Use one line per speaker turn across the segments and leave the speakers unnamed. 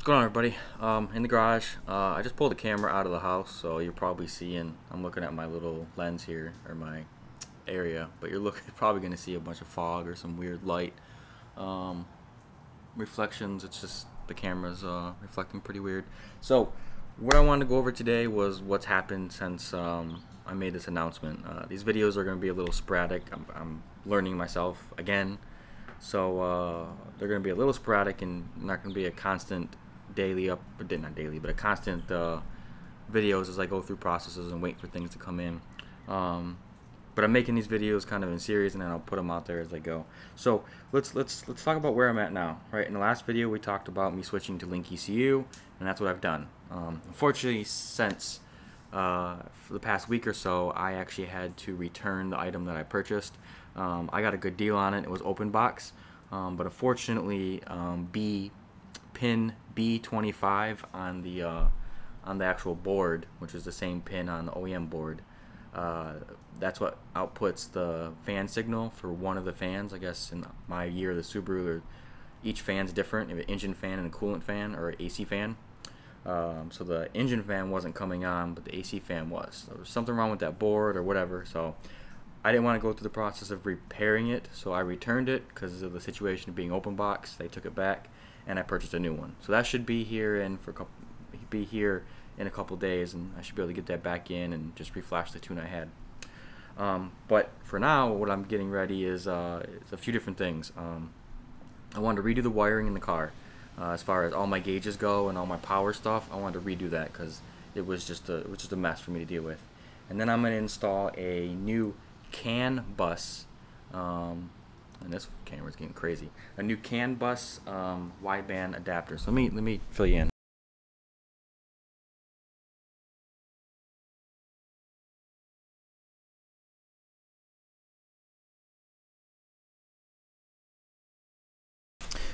What's going on everybody? Um, in the garage, uh, I just pulled the camera out of the house, so you're probably seeing, I'm looking at my little lens here, or my area, but you're looking, probably going to see a bunch of fog or some weird light um, reflections. It's just the camera's uh, reflecting pretty weird. So, what I wanted to go over today was what's happened since um, I made this announcement. Uh, these videos are going to be a little sporadic. I'm, I'm learning myself again. So uh, they're going to be a little sporadic and not going to be a constant daily up, did not daily, but a constant uh, videos as I go through processes and wait for things to come in. Um, but I'm making these videos kind of in series, and then I'll put them out there as I go. So let's let's let's talk about where I'm at now. Right in the last video, we talked about me switching to Link ECU, and that's what I've done. Um, unfortunately, since uh, for the past week or so, I actually had to return the item that I purchased. Um, I got a good deal on it. It was open box, um, but unfortunately, um, B pin B25 on the uh, on the actual board, which is the same pin on the OEM board. Uh, that's what outputs the fan signal for one of the fans. I guess in my year, the Subaru, each fan's different. an engine fan and a coolant fan or AC fan. Um, so the engine fan wasn't coming on, but the AC fan was. There was something wrong with that board or whatever. So I didn't want to go through the process of repairing it, so I returned it because of the situation of being open box. They took it back, and I purchased a new one. So that should be here in for a couple, be here in a couple days, and I should be able to get that back in and just reflash the tune I had. Um, but for now, what I'm getting ready is, uh, is a few different things. Um, I wanted to redo the wiring in the car. Uh, as far as all my gauges go and all my power stuff, I wanted to redo that because it was just a it was just a mess for me to deal with. And then I'm going to install a new CAN bus. Um, and this camera's getting crazy. A new CAN bus um, wideband adapter. So let me let me fill you in.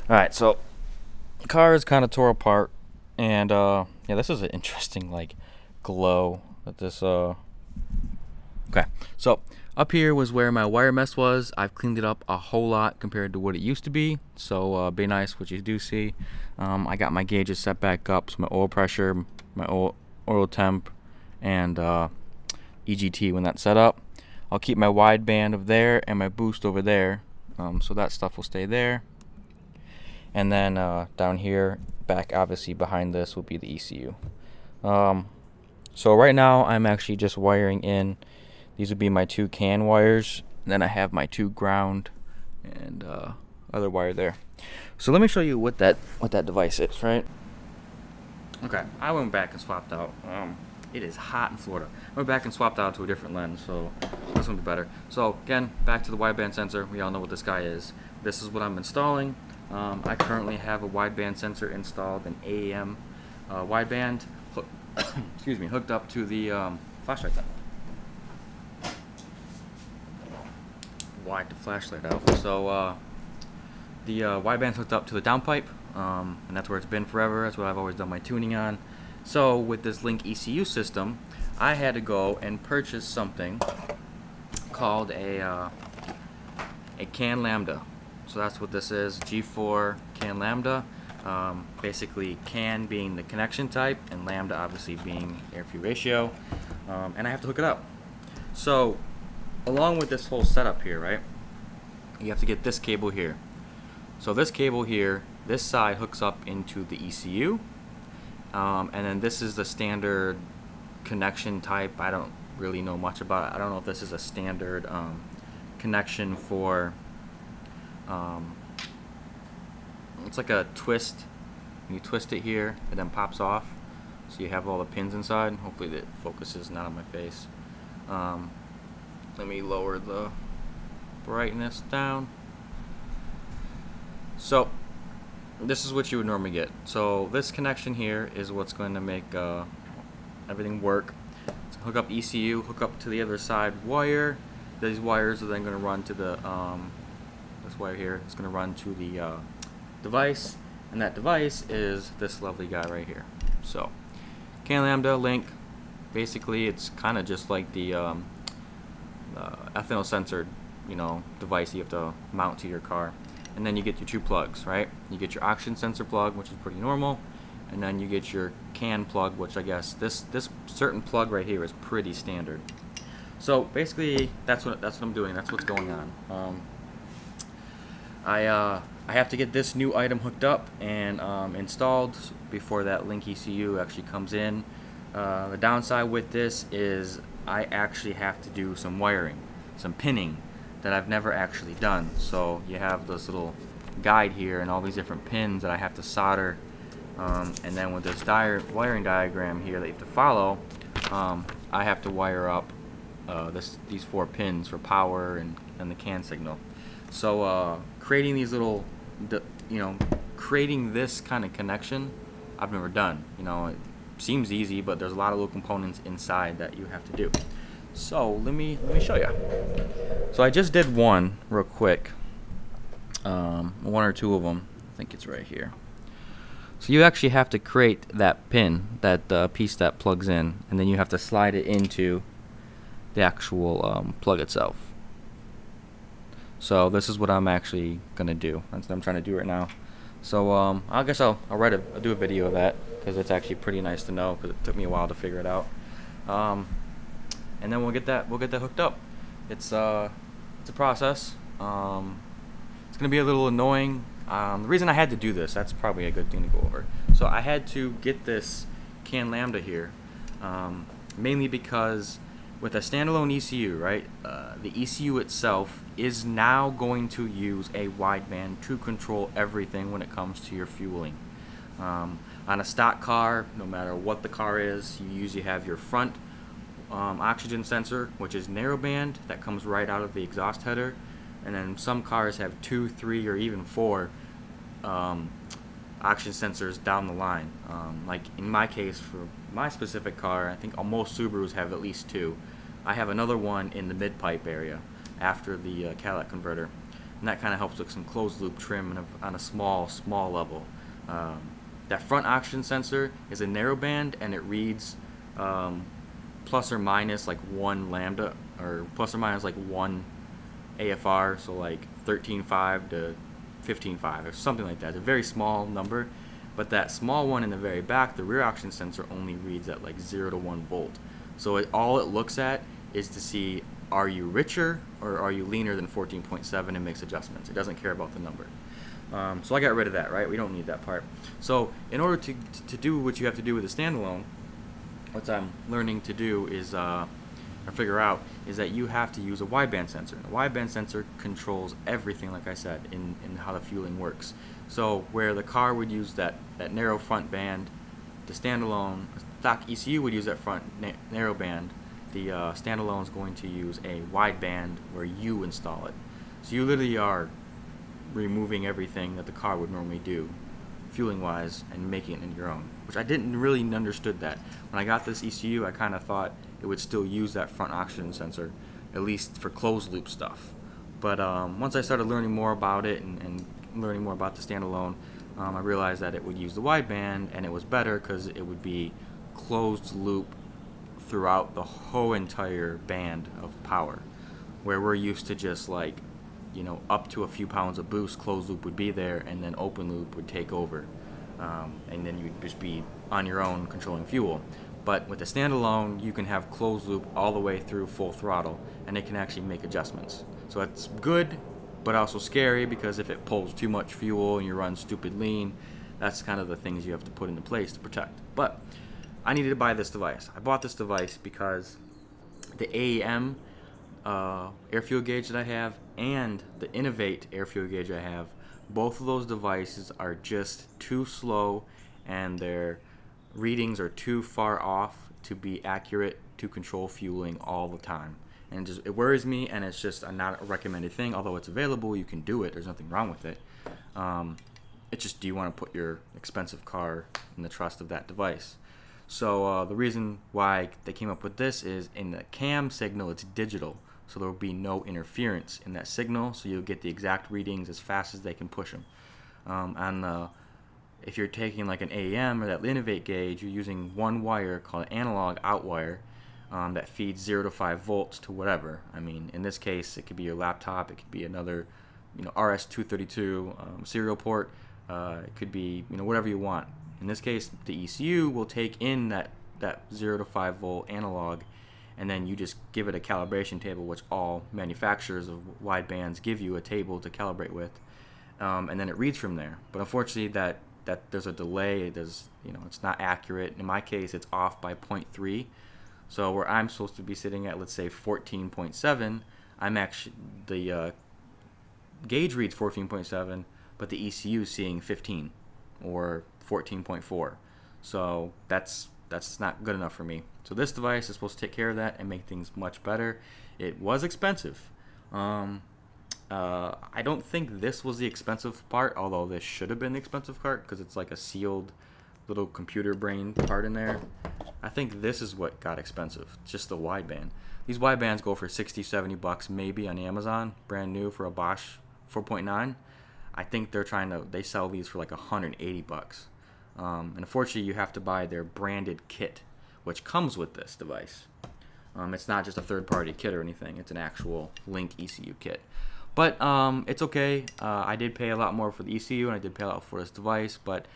Alright, so car is kind of tore apart and uh yeah this is an interesting like glow that this uh okay so up here was where my wire mess was. I've cleaned it up a whole lot compared to what it used to be. So uh, be nice what you do see. Um, i got my gauges set back up so my oil pressure my oil, oil temp and uh, EGT when that's set up. I'll keep my wideband of there and my boost over there um, so that stuff will stay there. And then uh, down here back obviously behind this will be the ECU um, so right now I'm actually just wiring in these would be my two CAN wires and then I have my two ground and uh, other wire there. So let me show you what that what that device is right? Okay I went back and swapped out um, it is hot in Florida. I went back and swapped out to a different lens so this one be better. So again back to the wideband sensor. We all know what this guy is. This is what I'm installing. Um, I currently have a wideband sensor installed, an AEM uh, wideband, excuse me, hooked up to the um, flashlight. Wide the flashlight out. So uh, the uh, wideband's hooked up to the downpipe, um, and that's where it's been forever. That's what I've always done my tuning on. So with this Link ECU system, I had to go and purchase something called a uh, a CAN Lambda. So that's what this is, G4 CAN Lambda. Um, basically CAN being the connection type and Lambda obviously being air-fuel ratio. Um, and I have to hook it up. So along with this whole setup here, right, you have to get this cable here. So this cable here, this side hooks up into the ECU. Um, and then this is the standard connection type. I don't really know much about it. I don't know if this is a standard um, connection for um, it's like a twist you twist it here it then pops off so you have all the pins inside hopefully the focus is not on my face um, let me lower the brightness down. So this is what you would normally get. So this connection here is what's going to make uh, everything work. So hook up ECU hook up to the other side wire. These wires are then going to run to the um, this wire here is going to run to the uh, device. And that device is this lovely guy right here. So CAN Lambda link. Basically it's kind of just like the um, uh, ethanol sensor you know device you have to mount to your car and then you get your two plugs right you get your oxygen sensor plug which is pretty normal and then you get your CAN plug, which I guess this this certain plug right here is pretty standard. So basically, that's what that's what I'm doing. That's what's going on. Um, I uh, I have to get this new item hooked up and um, installed before that Link ECU actually comes in. Uh, the downside with this is I actually have to do some wiring, some pinning that I've never actually done. So you have this little guide here and all these different pins that I have to solder. Um, and then with this di wiring diagram here that you have to follow, um, I have to wire up uh, this, these four pins for power and, and the CAN signal. So uh, creating these little, you know, creating this kind of connection, I've never done. You know, seems easy, but there's a lot of little components inside that you have to do. So let me let me show you. So I just did one real quick, um, one or two of them. I think it's right here. So you actually have to create that pin, that uh, piece that plugs in, and then you have to slide it into the actual um, plug itself. So this is what I'm actually gonna do. That's what I'm trying to do right now. So um, I guess I'll, I'll write a I'll do a video of that because it's actually pretty nice to know because it took me a while to figure it out. Um, and then we'll get that we'll get that hooked up. It's uh it's a process. Um, it's gonna be a little annoying. Um, the reason I had to do this, that's probably a good thing to go over. So I had to get this CAN lambda here, um, mainly because with a standalone ECU, right, uh, the ECU itself is now going to use a wideband to control everything when it comes to your fueling. Um, on a stock car, no matter what the car is, you usually have your front um, oxygen sensor, which is narrowband, that comes right out of the exhaust header. And then some cars have two, three, or even four um, oxygen sensors down the line. Um, like in my case, for my specific car, I think most Subarus have at least two. I have another one in the mid-pipe area after the uh, catalytic converter. And that kind of helps with some closed loop trim on a small, small level. Um, that front oxygen sensor is a narrowband and it reads um, plus or minus like one lambda or plus or minus like one AFR, so like 13.5 to 15.5 or something like that. It's a very small number, but that small one in the very back, the rear oxygen sensor only reads at like 0 to 1 volt. So it, all it looks at is to see are you richer or are you leaner than 14.7 and makes adjustments. It doesn't care about the number. Um, so I got rid of that, right? We don't need that part. So in order to, to do what you have to do with a standalone, what I'm learning to do is, uh, or figure out, is that you have to use a wideband sensor. And A wideband sensor controls everything, like I said, in, in how the fueling works. So where the car would use that, that narrow front band, the standalone, stock ECU would use that front na narrow band, the uh, standalone is going to use a wideband where you install it. So you literally are removing everything that the car would normally do fueling wise and making it in your own which I didn't really understood that. When I got this ECU I kind of thought it would still use that front oxygen sensor at least for closed loop stuff. But um, once I started learning more about it and, and learning more about the standalone um, I realized that it would use the wideband and it was better because it would be closed loop throughout the whole entire band of power. Where we're used to just like you know, up to a few pounds of boost, closed loop would be there, and then open loop would take over. Um, and then you'd just be on your own controlling fuel. But with a standalone, you can have closed loop all the way through full throttle, and it can actually make adjustments. So it's good, but also scary because if it pulls too much fuel and you run stupid lean, that's kind of the things you have to put into place to protect. But I needed to buy this device. I bought this device because the AEM uh, air fuel gauge that I have and the Innovate air fuel gauge I have, both of those devices are just too slow and their readings are too far off to be accurate to control fueling all the time. And it, just, it worries me and it's just not a recommended thing. Although it's available, you can do it. There's nothing wrong with it. Um, it's just do you want to put your expensive car in the trust of that device? So uh, the reason why they came up with this is in the CAN signal, it's digital so there will be no interference in that signal. So you'll get the exact readings as fast as they can push them um, and uh, if you're taking like an AEM or that Innovate gauge you're using one wire called an analog out wire um, that feeds 0 to 5 volts to whatever. I mean in this case it could be your laptop it could be another you know RS-232 um, serial port uh, it could be you know whatever you want. In this case, the ECU will take in that, that 0 to 5 volt analog and then you just give it a calibration table, which all manufacturers of wide bands give you a table to calibrate with, um, and then it reads from there. But unfortunately, that that there's a delay. There's you know it's not accurate. In my case, it's off by 0.3. So where I'm supposed to be sitting at, let's say 14.7, I'm actually the uh, gauge reads 14.7, but the ECU is seeing 15 or 14.4. So that's that's not good enough for me. So this device is supposed to take care of that and make things much better. It was expensive. Um, uh, I don't think this was the expensive part, although this should have been the expensive part because it's like a sealed little computer brain part in there. I think this is what got expensive, just the wideband. These widebands go for 60, 70 bucks maybe on Amazon, brand new for a Bosch 4.9. I think they're trying to, they sell these for like 180 bucks. Um, and unfortunately, you have to buy their branded kit, which comes with this device. Um, it's not just a third-party kit or anything. It's an actual Link ECU kit. But um, it's okay. Uh, I did pay a lot more for the ECU, and I did pay a lot for this device. But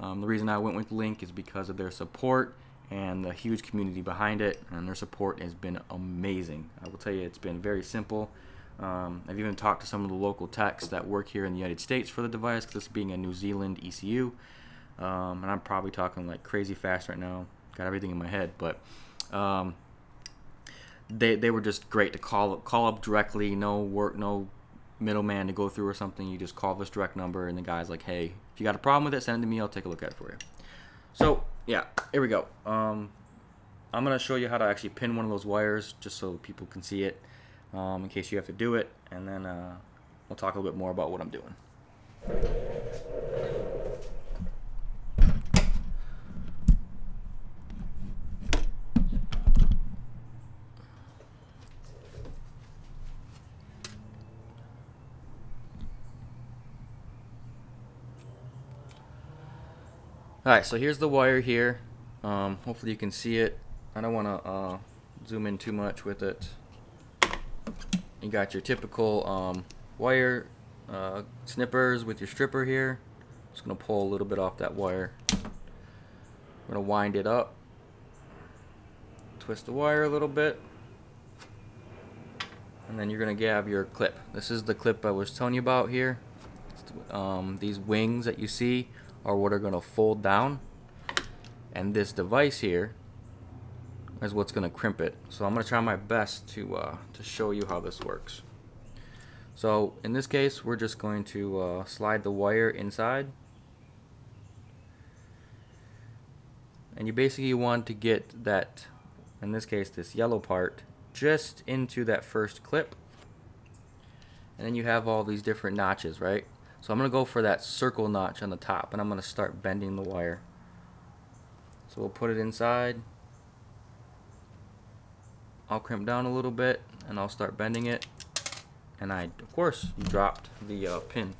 um, the reason I went with Link is because of their support and the huge community behind it. And their support has been amazing. I will tell you, it's been very simple. Um, I've even talked to some of the local techs that work here in the United States for the device, this being a New Zealand ECU. Um, and I'm probably talking like crazy fast right now. Got everything in my head, but um, they they were just great to call call up directly. No work, no middleman to go through or something. You just call this direct number, and the guy's like, "Hey, if you got a problem with it, send it to me. I'll take a look at it for you." So yeah, here we go. Um, I'm gonna show you how to actually pin one of those wires, just so people can see it, um, in case you have to do it, and then uh, we'll talk a little bit more about what I'm doing. Alright, so here's the wire here. Um, hopefully you can see it. I don't want to uh, zoom in too much with it. You got your typical um, wire uh, snippers with your stripper here. Just going to pull a little bit off that wire. We're going to wind it up. Twist the wire a little bit. And then you're going to grab your clip. This is the clip I was telling you about here. Um, these wings that you see are what are going to fold down. And this device here is what's going to crimp it. So I'm going to try my best to uh, to show you how this works. So in this case we're just going to uh, slide the wire inside. And you basically want to get that in this case this yellow part just into that first clip. And then you have all these different notches right so I'm going to go for that circle notch on the top and I'm going to start bending the wire. So we'll put it inside. I'll crimp down a little bit and I'll start bending it. And I, of course, dropped the uh, pin.